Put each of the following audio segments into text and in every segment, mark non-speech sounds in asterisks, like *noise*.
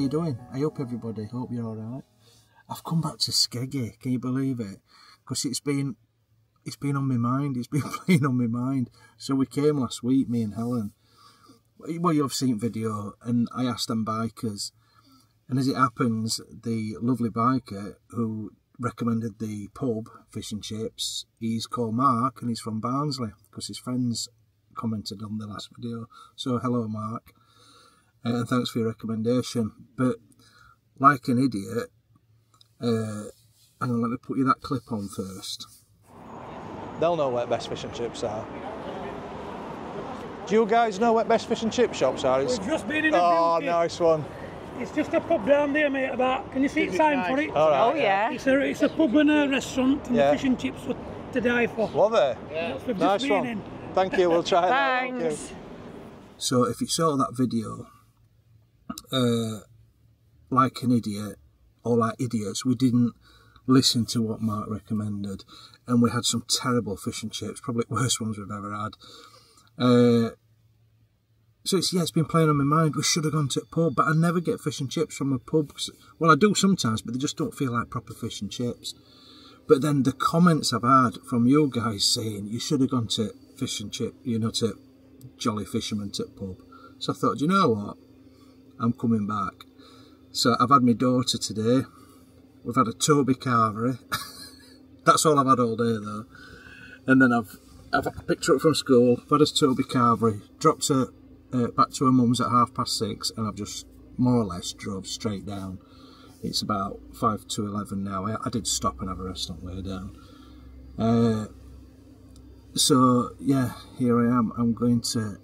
You doing? I hope everybody, hope you're alright. I've come back to Skeggy, can you believe it? Because it's been, it's been on my mind, it's *laughs* been playing on my mind. So we came last week, me and Helen. Well, you've seen video, and I asked them bikers. And as it happens, the lovely biker who recommended the pub, Fish and Chips, he's called Mark and he's from Barnsley because his friends commented on the last video. So hello Mark, uh, and thanks for your recommendation. But like an idiot, uh, hang on, let me put you that clip on first. They'll know where best fish and chips are. Do you guys know where best fish and chip shops are? We've just been in a Oh, beauty. nice one. It's just a pub down there, mate. About can you see the sign for it? All right. Oh yeah. It's a it's a pub and a restaurant, and Yeah. the fish and chips were to die for. Love it. That's we've Nice one. in. Thank you. We'll try that. Thank you. Thanks. So if you saw that video, uh, like an idiot, or like idiots, we didn't listen to what Mark recommended, and we had some terrible fish and chips, probably *laughs* worst ones we've ever had. Uh, so it's yeah, it's been playing on my mind. We should have gone to a pub, but I never get fish and chips from a pub. Well, I do sometimes, but they just don't feel like proper fish and chips. But then the comments I've had from you guys saying you should have gone to fish and chip, you know, to Jolly Fisherman at pub. So I thought, you know what? I'm coming back. So I've had my daughter today. We've had a Toby Carvery. *laughs* That's all I've had all day though. And then I've I've picked her up from school, had a Toby Carvery, dropped her uh, back to her mum's at half past six, and I've just more or less drove straight down. It's about five to eleven now. I, I did stop and have a rest on the way down. Uh, so yeah, here I am. I'm going to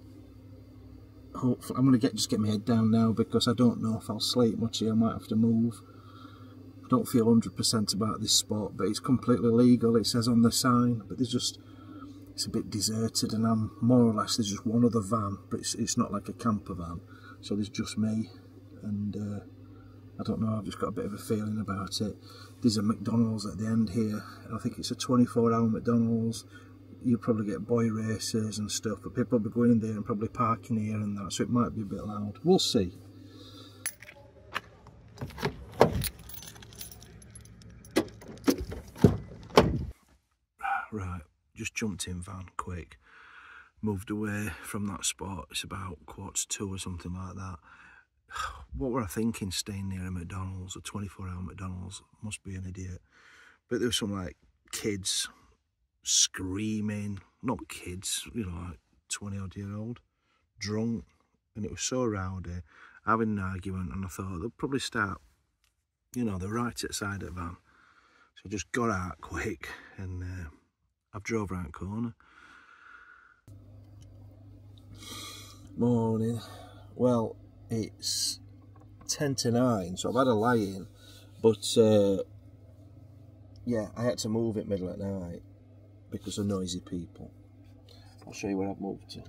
hopefully I'm going to get just get my head down now because I don't know if I'll sleep much here. I might have to move. I don't feel 100% about this spot, but it's completely legal. It says on the sign, but there's just it's a bit deserted, and I'm more or less there's just one other van, but it's it's not like a camper van, so there's just me, and uh, I don't know. I've just got a bit of a feeling about it. There's a McDonald's at the end here. I think it's a 24-hour McDonald's. You probably get boy races and stuff, but people will be going in there and probably parking here and that, so it might be a bit loud. We'll see. Right, just jumped in van quick, moved away from that spot. It's about quarter to two or something like that. *sighs* What were I thinking staying near a McDonald's, a 24 hour McDonald's? Must be an idiot. But there was some like kids screaming, not kids, you know, like 20 odd year old, drunk, and it was so rowdy, having an argument, and I thought they'll probably start, you know, they're right at side of the van. So I just got out quick and uh, I've drove around the corner. Morning. Well, it's 10 to 9, so I've had a lie in, but uh, yeah, I had to move it middle at night because of noisy people. I'll show you where I've moved to.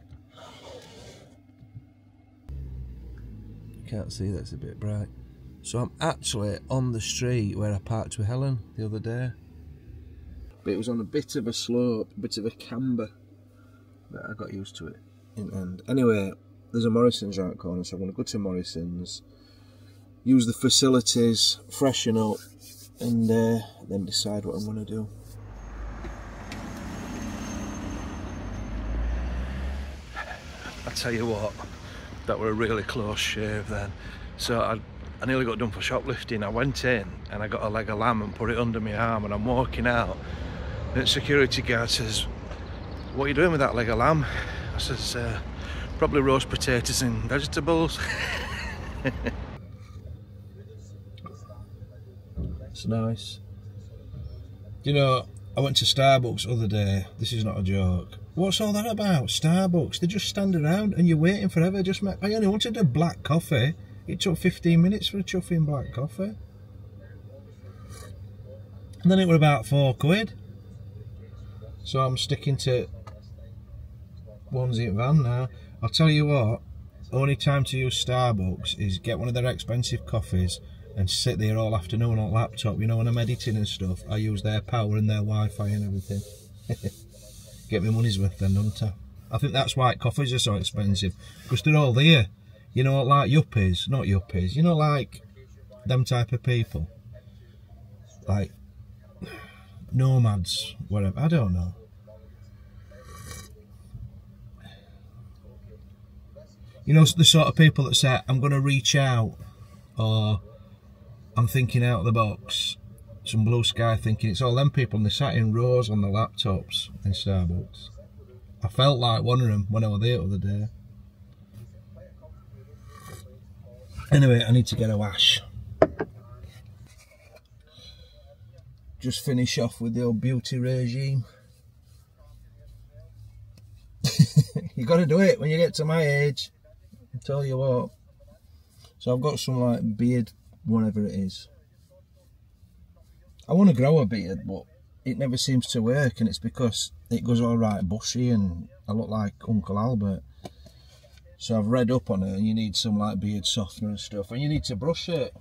You can't see that's a bit bright. So I'm actually on the street where I parked with Helen the other day. But it was on a bit of a slope, a bit of a camber. But I got used to it in the end. Anyway, there's a Morrison's right corner, so I'm going to go to Morrison's, use the facilities, freshen up, and uh, then decide what I'm going to do. Tell you what, that were a really close shave then. So I, I nearly got done for shoplifting. I went in and I got a leg of lamb and put it under my arm and I'm walking out. And the security guard says, what are you doing with that leg of lamb? I says, uh, probably roast potatoes and vegetables. *laughs* It's nice. You know, I went to Starbucks the other day. This is not a joke. What's all that about? Starbucks. They just stand around and you're waiting forever. Just make, I only wanted a black coffee. It took 15 minutes for a chuffing black coffee. And then it were about four quid. So I'm sticking to onesie van now. I'll tell you what, only time to use Starbucks is get one of their expensive coffees and sit there all afternoon on laptop. You know, when I'm editing and stuff, I use their power and their Wi-Fi and everything. *laughs* Get my money's worth then, don't I? I think that's why coffees are so expensive because they're all there. You know, like yuppies, not yuppies. You know, like them type of people, like nomads, whatever. I don't know. You know, the sort of people that say, I'm going to reach out, or I'm thinking out of the box, some blue sky thinking, it's all them people, and they sat in rows on the laptops in Starbucks. I felt like one of them when I was there the other day. Anyway, I need to get a wash. Just finish off with the old beauty regime. *laughs* you got to do it when you get to my age. I tell you what. So I've got some like beard, whatever it is. I want to grow a beard, but it never seems to work, and it's because it goes all right bushy, and I look like Uncle Albert. So I've read up on it, and you need some like beard softener and stuff, and you need to brush it.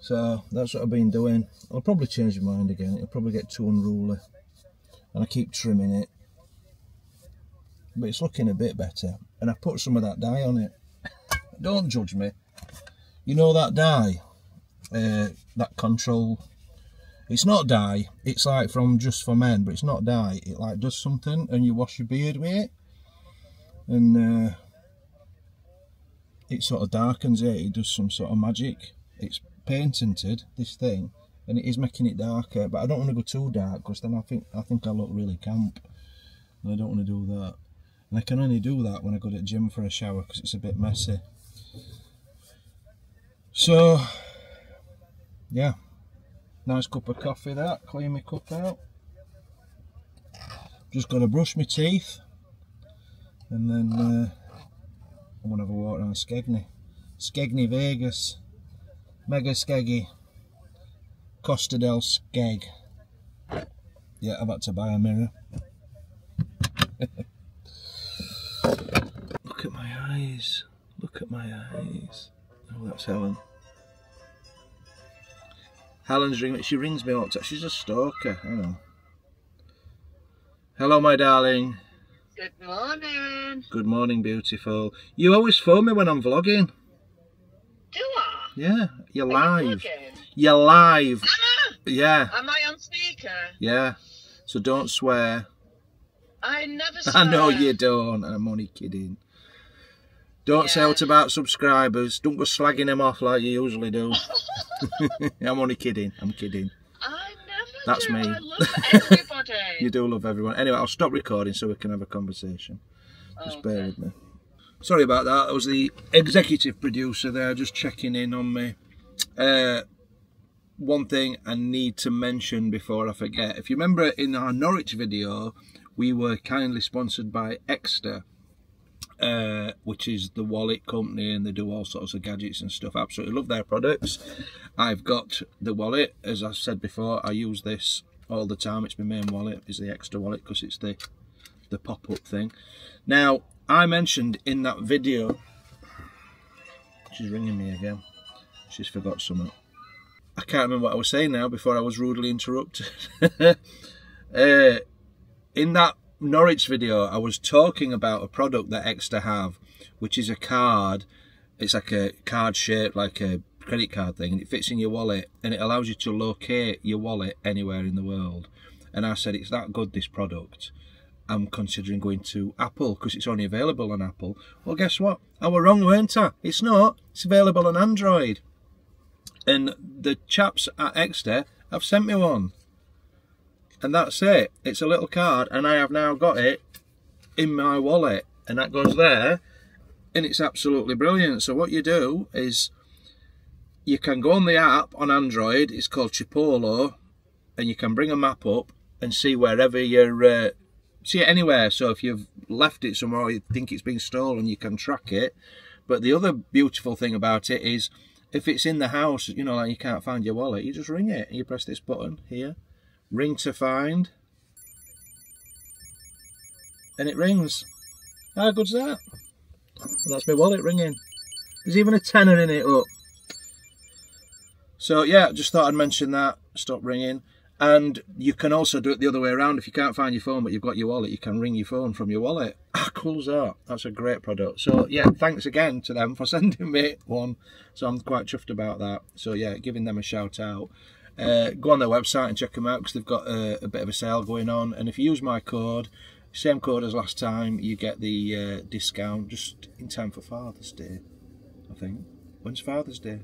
So that's what I've been doing. I'll probably change my mind again. It'll probably get too unruly, and I keep trimming it but it's looking a bit better. And I put some of that dye on it. Don't judge me. You know that dye? Uh, that control. It's not dye. It's like from Just for Men, but it's not dye. It like does something and you wash your beard with it. And uh, it sort of darkens it. It does some sort of magic. It's patented, this thing. And it is making it darker. But I don't want to go too dark because then I think I think I look really camp. And I don't want to do that and I can only do that when I go to the gym for a shower because it's a bit messy so yeah nice cup of coffee that clean my cup out. Just got to brush my teeth. And then uh, I'm gonna have a walk around Skegney. Skegney Vegas. Mega Skeggy. Costa del Skeg. Yeah I've had to buy a mirror. *laughs* Look at my eyes. Look at my eyes. Oh, that's Helen. Helen's ringing. She rings me all the time. She's a stalker. I know. Hello, my darling. Good morning. Good morning, beautiful. You always phone me when I'm vlogging. Do I? Yeah, you're Are live. vlogging? You're live. Anna, Yeah, am I on speaker? yeah. So don't swear. I never swear. *laughs* I know you don't. I'm only kidding. Don't say Yeah. out about subscribers. Don't go slagging them off like you usually do. *laughs* *laughs* I'm only kidding. I'm kidding. I never That's do. me. I love everybody. *laughs* You do love everyone. Anyway, I'll stop recording so we can have a conversation. Just bear with me. Sorry about that. I was the executive producer there, just checking in on me. Uh, one thing I need to mention before I forget. If you remember in our Norwich video, we were kindly sponsored by Ekster, uh, which is the wallet company, and they do all sorts of gadgets and stuff. Absolutely love their products. I've got the wallet, as I've said before. I use this all the time. It's my main wallet. Is the Ekster wallet because it's the the pop-up thing. Now, I mentioned in that video. She's ringing me again. She's forgot something. I can't remember what I was saying now before I was rudely interrupted. *laughs* uh, in that Norwich video, I was talking about a product that Ekster have, which is a card. It's like a card shaped like a credit card thing, and it fits in your wallet, and it allows you to locate your wallet anywhere in the world. And I said, it's that good, this product. I'm considering going to Apple because it's only available on Apple. Well, guess what? I were wrong, weren't I? It's not. It's available on Android. And the chaps at Ekster have sent me one. And that's it. It's a little card, and I have now got it in my wallet. And that goes there, and it's absolutely brilliant. So, what you do is you can go on the app on Android, it's called Chipolo, and you can bring a map up and see wherever you're. Uh, see it anywhere. So if you've left it somewhere or you think it's been stolen, you can track it. But the other beautiful thing about it is if it's in the house, you know, like you can't find your wallet, you just ring it. And you press this button here, ring to find, and it rings. How good's that? And that's my wallet ringing. There's even a tenner in it, look. So yeah, just thought I'd mention that. Stop ringing. And you can also do it the other way around. If you can't find your phone but you've got your wallet, you can ring your phone from your wallet. Ah, cool that. That's a great product. So yeah, thanks again to them for *laughs* sending me one. So I'm quite chuffed about that. So yeah, giving them a shout out. Uh, go on their website and check them out because they've got a, a bit of a sale going on. And if you use my code, same code as last time, you get the uh, discount just in time for Father's Day, I think. When's Father's Day?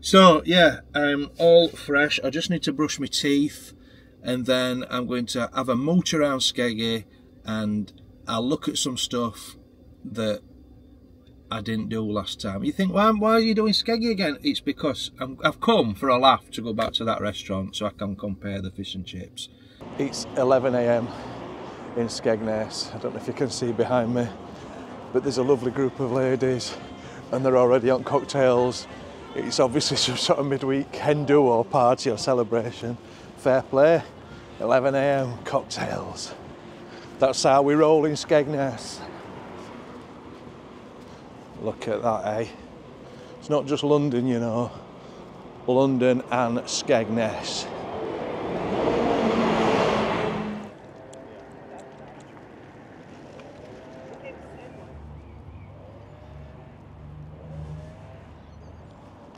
So yeah, I'm all fresh. I just need to brush my teeth and then I'm going to have a mooch around Skeggy and I'll look at some stuff that I didn't do last time. You think, why, why are you doing Skeggy again? It's because i have come for a laugh to go back to that restaurant so I can compare the fish and chips. It's 11am in Skegness. I don't know if you can see behind me, but there's a lovely group of ladies and they're already on cocktails. It's obviously *laughs* some sort of midweek hen do or party or celebration. Fair play. 11am cocktails. That's how we roll in Skegness. Look at that, eh? It's not just London, you know. London and Skegness.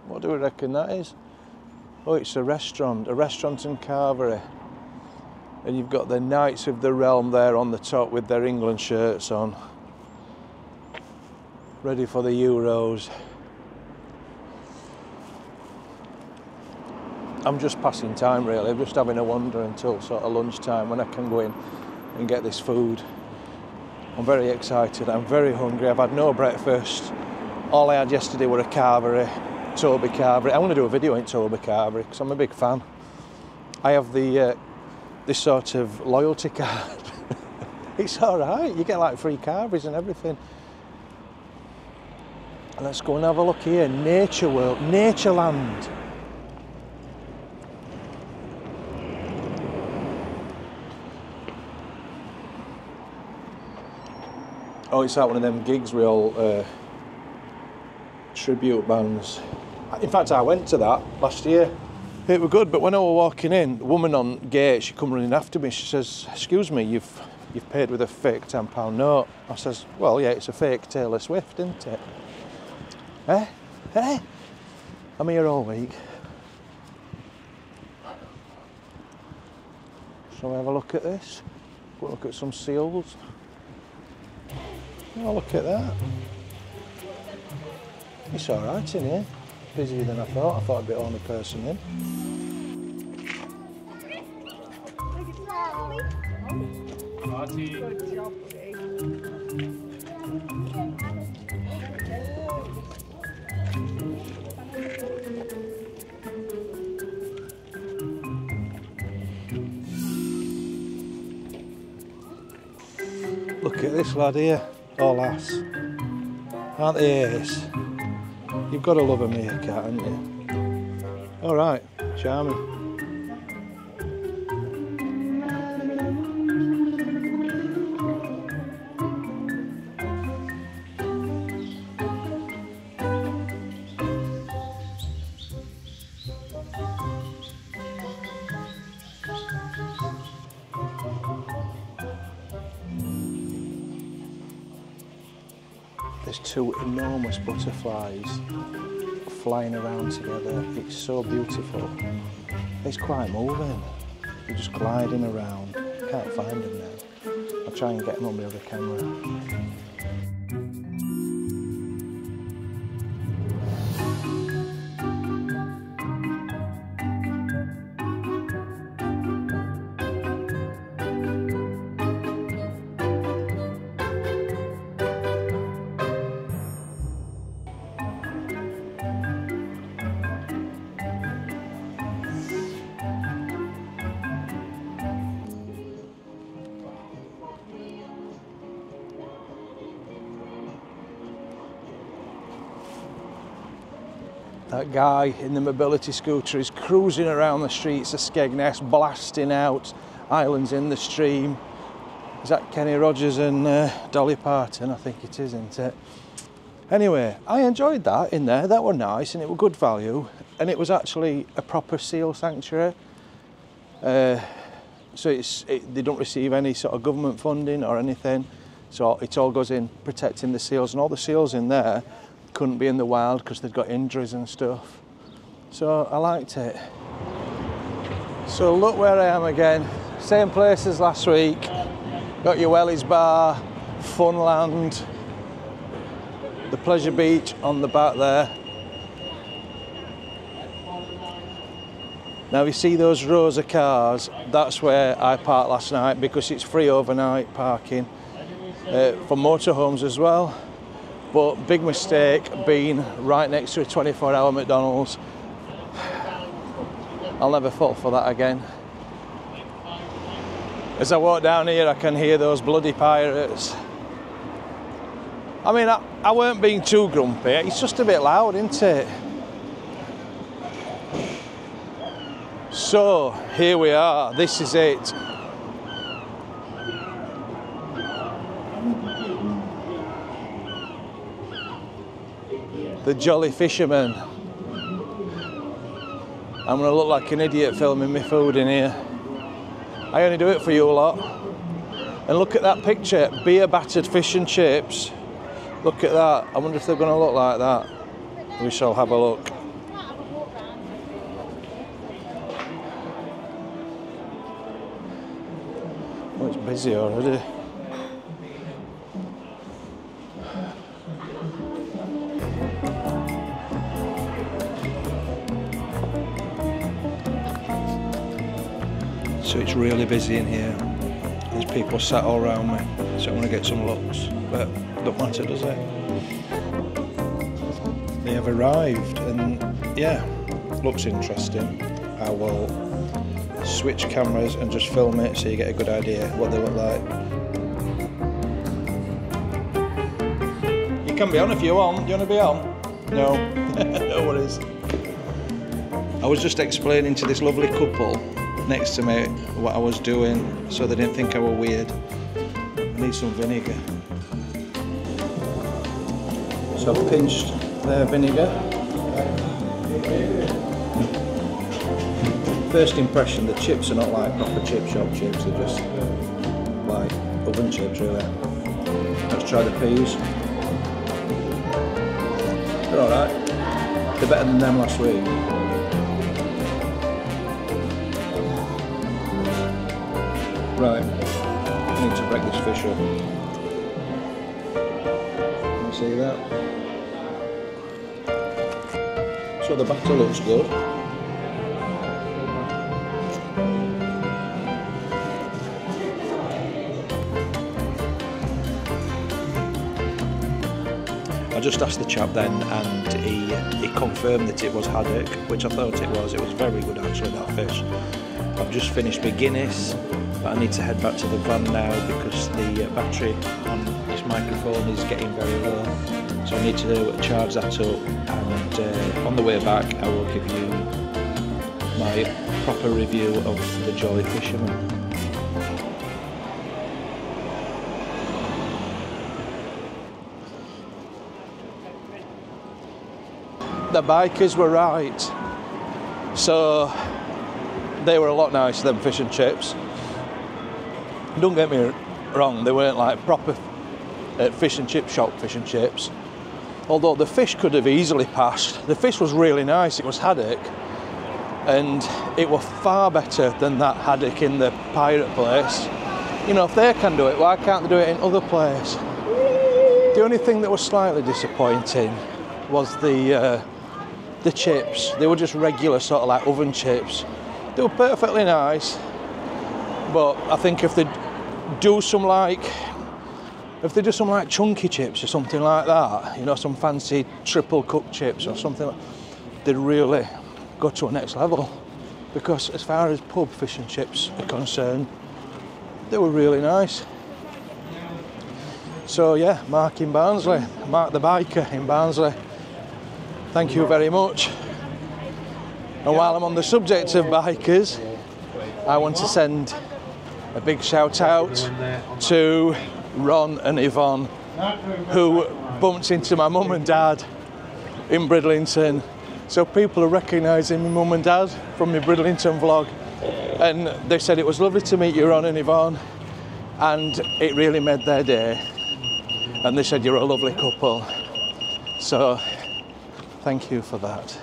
What do we reckon that is? Oh, it's a restaurant, a restaurant and carvery. And you've got the Knights of the Realm there on the top with their England shirts on. Ready for the Euros. I'm just passing time really, I'm just having a wander until sort of lunchtime when I can go in and get this food. I'm very excited, I'm very hungry, I've had no breakfast. All I had yesterday were a carvery, Toby Carvery. I want to do a video in Toby Carvery because I'm a big fan. I have the uh, this sort of loyalty *laughs* card. it's all right. You get like free carveries and everything. Let's go and have a look here. Nature World, Natureland. Oh, it's like one of them gigs with all uh, tribute bands. In fact, I went to that last year. It was good, but when I was walking in, the woman on gate, she come running after me. She says, "Excuse me, you've you've paid with a fake ten pound note." I says, "Well, yeah, it's a fake Taylor Swift, isn't it?" Eh? Eh? I'm here all week. Shall we have a look at this? We'll look at some seals. Oh, look at that. It's all right in here. Busier than I thought. I thought I'd be the only person in. Look this lad here, or lass. Aren't they ace? You've got to love a meerkat, haven't you? All right, charming. Two enormous butterflies flying around together. It's so beautiful. It's quite moving. They're just gliding around. Can't find them now. I'll try and get them on the other camera. That guy in the mobility scooter is cruising around the streets of Skegness, blasting out islands in the stream. Is that Kenny Rogers and uh, Dolly Parton? I think it is, isn't it? Anyway, I enjoyed that in there. That were nice and it were good value. And it was actually a proper seal sanctuary. Uh, so it's it, they don't receive any sort of government funding or anything. So it all goes in protecting the seals, and all the seals in there couldn't be in the wild because they'd got injuries and stuff. So I liked it. So look where I am again. Same place as last week. Got your Wellies Bar, Funland, the Pleasure Beach on the back there. Now you see those rows of cars, that's where I parked last night because it's free overnight parking uh, for motorhomes as well. But big mistake being right next to a 24 hour McDonald's. I'll never fall for that again. As I walk down here, I can hear those bloody pirates. I mean, I, I weren't being too grumpy, it's just a bit loud, isn't it? So, here we are, this is it. The Jolly Fisherman. I'm gonna look like an idiot filming my food in here. I only do it for you a lot. And look at that picture, beer battered fish and chips. Look at that. I wonder if they're gonna look like that. We shall have a look. Oh, it's busy already. Really busy in here. There's people sat all around me, so I'm gonna get some looks, but don't matter, does it? They have arrived, and yeah, looks interesting. I will switch cameras and just film it so you get a good idea what they look like. You can be on if you want. Do you want to be on? No, *laughs* no worries. I was just explaining to this lovely couple next to me what I was doing so they didn't think I were weird. I need some vinegar. So I've pinched their vinegar. First impression, the chips are not like proper chip shop chips, they're just like oven chips really. Let's try the peas. They're alright. They're better than them last week. Right, I need to break this fish up. Can you see that? So the batter looks good. I just asked the chap then, and he he confirmed that it was haddock, which I thought it was. It was very good actually, that fish. I've just finished my Guinness, but I need to head back to the van now because the uh, battery on this microphone is getting very low. So I need to charge that up, and uh, on the way back, I will give you my proper review of the Jolly Fisherman. the bikers were right. So they were a lot nicer than fish and chips. Don't get me wrong, they weren't like proper uh, fish and chip shop fish and chips. Although the fish could have easily passed. The fish was really nice, it was haddock. And it was far better than that haddock in the pirate place. You know, if they can do it, why can't they do it in other places? The only thing that was slightly disappointing was the uh, the chips. They were just regular sort of like oven chips. They were perfectly nice, but I think if they do some like if they do some like chunky chips or something like that, you know, some fancy triple cooked chips or something, they'd really go to a next level. Because as far as pub fish and chips are concerned, they were really nice. So yeah, Mark in Barnsley, Mark the biker in Barnsley. Thank you very much. And while I'm on the subject of bikers, I want to send a big shout out to Ron and Yvonne, who bumped into my mum and dad in Bridlington. So people are recognising my mum and dad from my Bridlington vlog. And they said it was lovely to meet you, Ron and Yvonne. And it really made their day. And they said you're a lovely couple. So thank you for that.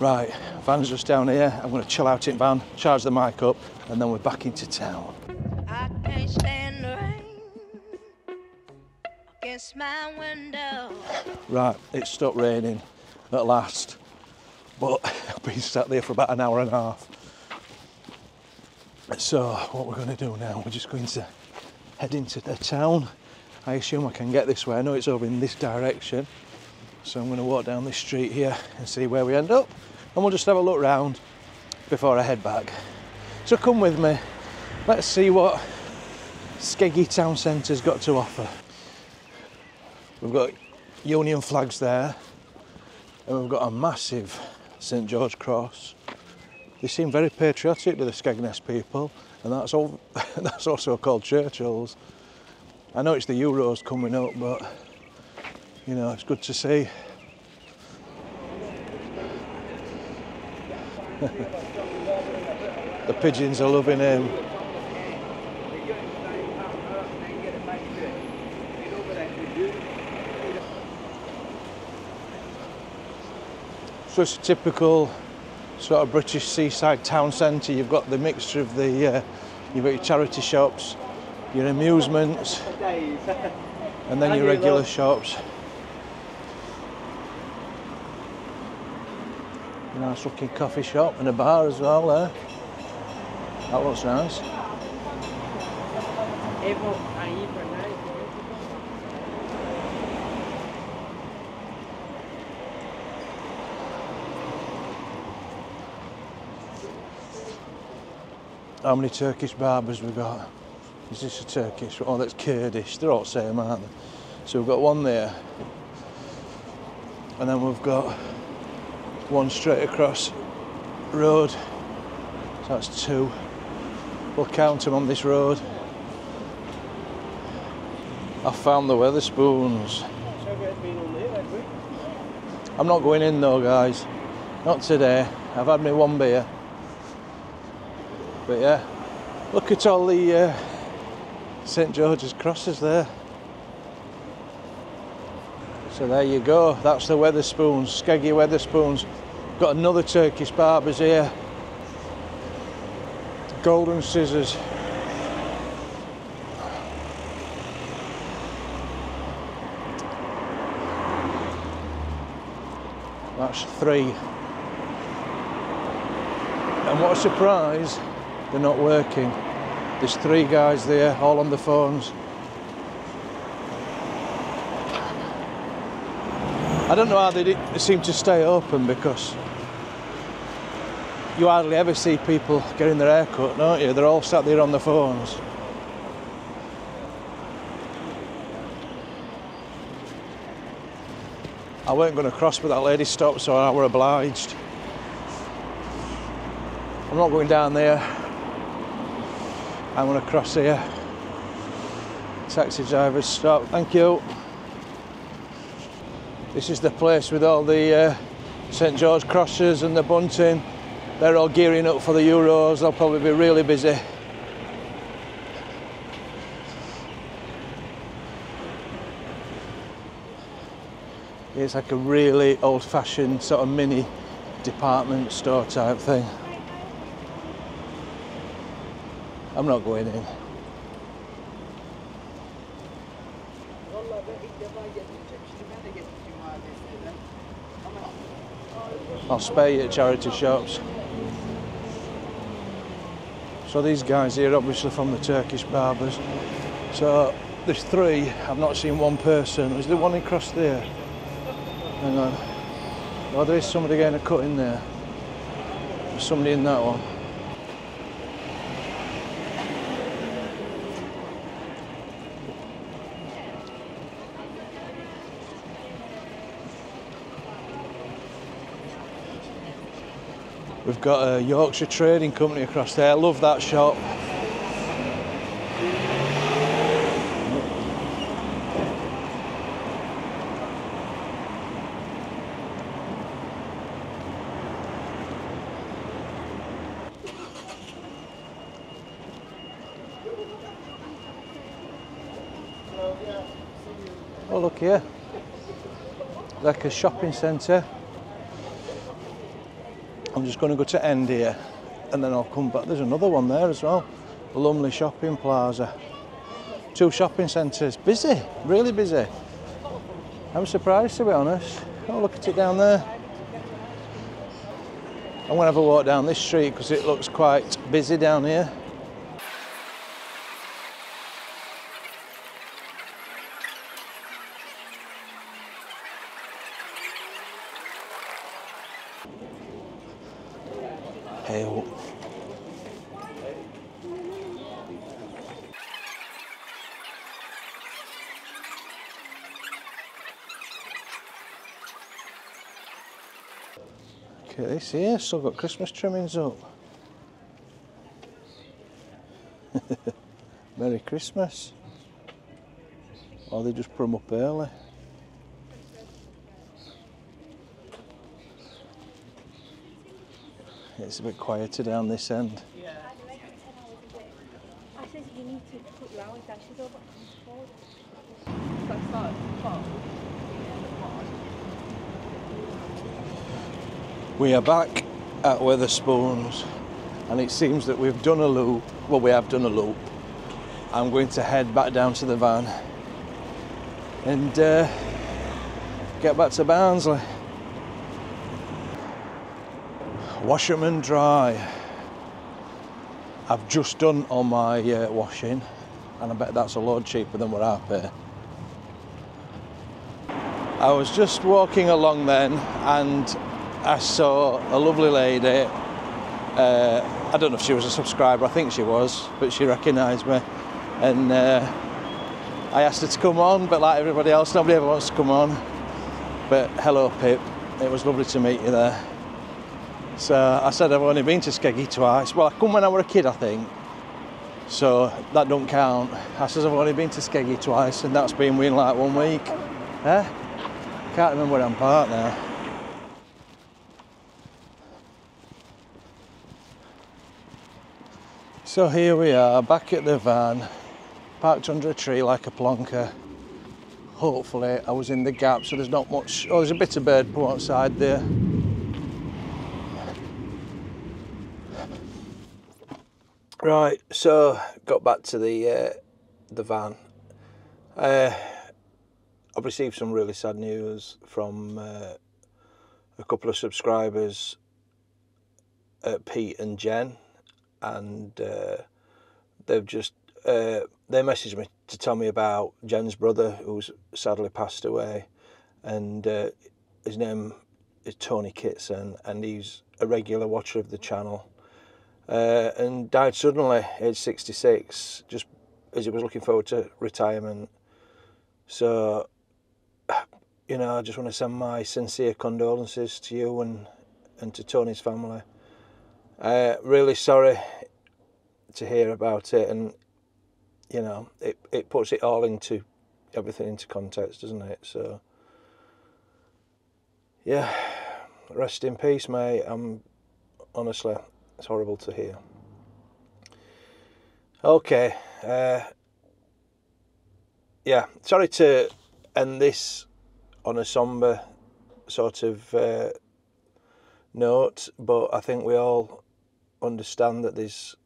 Right, van's just down here. I'm going to chill out in van, charge the mic up, and then we're back into town. I can't stand the rain against my window. Right, it stopped raining at last, but *laughs* I've been sat there for about an hour and a half. So, what we're going to do now, we're just going to head into the town. I assume I can get this way. I know it's over in this direction. So, I'm going to walk down this street here and see where we end up. And we'll just have a look round before I head back. So, come with me. Let's see what Skeggy Town Centre's got to offer. We've got Union flags there, and we've got a massive St George cross. They seem very patriotic to the Skegness people, and that's all. *laughs* that's also called Churchill's. I know it's the Euros coming up, but you know it's good to see. *laughs* the pigeons are loving him. So it's a typical sort of British seaside town centre. You've got the mixture of the, uh, you've got your charity shops, your amusements, *laughs* and then your regular shops. Nice looking coffee shop and a bar as well there. That looks nice. How many Turkish barbers we got? Is this a Turkish? Oh, that's Kurdish. They're all the same, aren't they? So we've got one there, and then we've got one straight across road. So that's two. We'll count them on this road. I found the Wetherspoons. I'm not going in though, guys. Not today. I've had me one beer. But yeah, look at all the uh, St George's crosses there. So there you go, that's the Wetherspoons, Skeggy Wetherspoons. Got another Turkish barbers here. Golden scissors. That's three. And what a surprise, they're not working. There's three guys there, all on the phones. I don't know how they, they seem to stay open because you hardly ever see people getting their hair cut, don't you? They're all sat there on the phones. I weren't going to cross, but that lady stopped, so I were obliged. I'm not going down there. I'm going to cross here. Taxi drivers stop. Thank you. This is the place with all the uh, St George crosses and the bunting. They're all gearing up for the Euros. They'll probably be really busy. It's like a really old-fashioned sort of mini department store type thing. I'm not going in. I'll spare you at charity shops. So these guys here obviously from the Turkish barbers. So there's three, I've not seen one person. Is there one across there? Hang on. Oh, there is somebody getting a cut in there. There's somebody in that one. We've got a Yorkshire Trading Company across there. Love that shop. Oh look here, like a shopping centre. I'm just going to go to end here and then I'll come back. There's another one there as well. Lumley Shopping Plaza. Two shopping centres. Busy, really busy. I'm surprised to be honest. Oh, look at it down there. I'm going to have a walk down this street because it looks quite busy down here. Oh. Look at this here, still got Christmas trimmings up. *laughs* Merry Christmas. Or they just put them up early. It's a bit quieter down this end. I said you need to put your hours down. She's over forward. So I started from twelve. We are back at Wetherspoons and it seems that we've done a loop. Well, we have done a loop. I'm going to head back down to the van and uh, get back to Barnsley. Washerman Dry. I've just done all my uh, washing and I bet that's a lot cheaper than what I pay. I was just walking along then and I saw a lovely lady. Uh, I don't know if she was a subscriber, I think she was, but she recognised me. And uh, I asked her to come on, but like everybody else, nobody ever wants to come on. But hello, Pip. It was lovely to meet you there. So I said I've only been to Skeggy twice. Well, I come when I was a kid, I think. So that don't count. I says I've only been to Skeggy twice, and that's been within like one week. Eh? Can't remember where I'm parked now. So here we are, back at the van, parked under a tree like a plonker. Hopefully, I was in the gap, so there's not much. Oh, there's a bit of bird poo outside there. Right, so got back to the uh, the van. Uh, I've received some really sad news from uh, a couple of subscribers, Pete and Jen, and uh, they've just uh, they messaged me to tell me about Jen's brother, who's sadly passed away, and uh, his name is Tony Kitson, and he's a regular watcher of the channel, uh, and died suddenly, age 66, just as he was looking forward to retirement. So, you know, I just want to send my sincere condolences to you and, and to Tony's family. Uh, really sorry to hear about it, and you know, it, it puts it all into everything into context, doesn't it? So, yeah, rest in peace, mate. I'm honestly, it's horrible to hear. Okay, uh, yeah, sorry to end this on a somber sort of uh, note, but I think we all understand that there's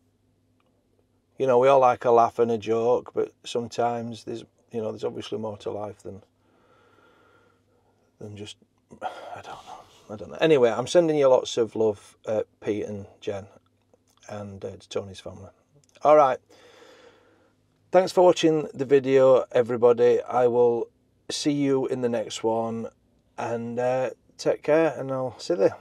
you know we all like a laugh and a joke but sometimes there's you know there's obviously more to life than than just *sighs* i don't know i don't know. Anyway i'm sending you lots of love uh, pete and jen and uh, to tony's family. All right. Thanks for watching the video everybody. I will see you in the next one. And uh, take care and i'll see you there